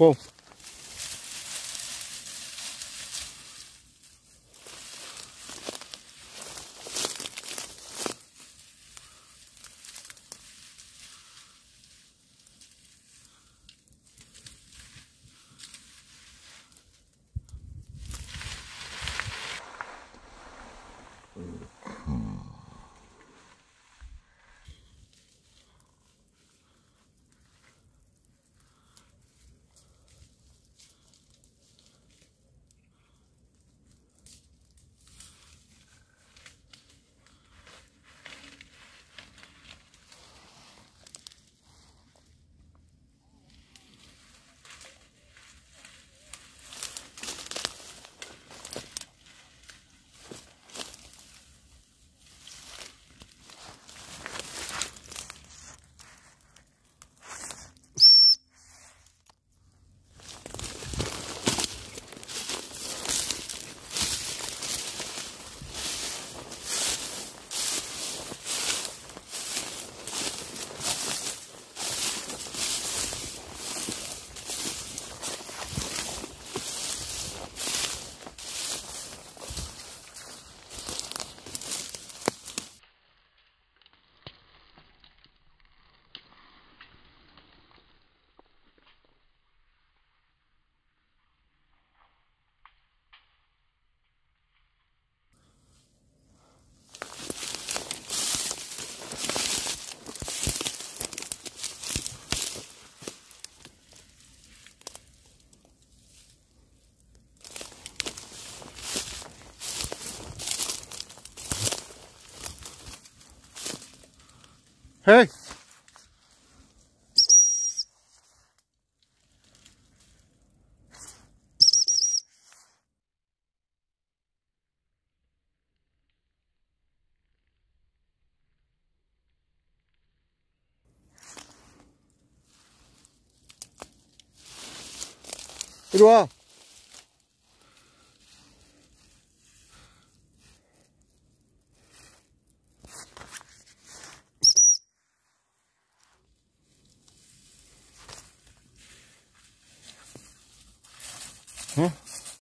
Cool. 헤이. 이리 와. Huh?